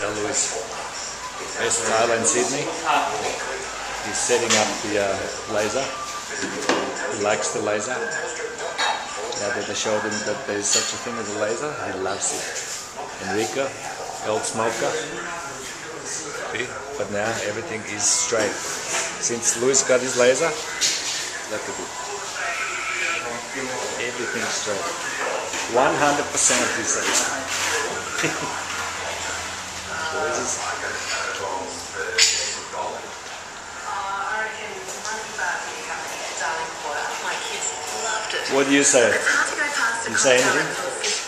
Eloise. Best tiler in Sydney. He's setting up the uh, laser. He likes the laser. Now that I showed him that there is such a thing as a laser, he loves it. Enrico, old smoker. See? But now everything is straight. Since Luis got his laser, look at it. Everything's straight. 100% he says. Luis is I What do you say? It's hard to go past a jolly for my kids loved it. What do You say anything?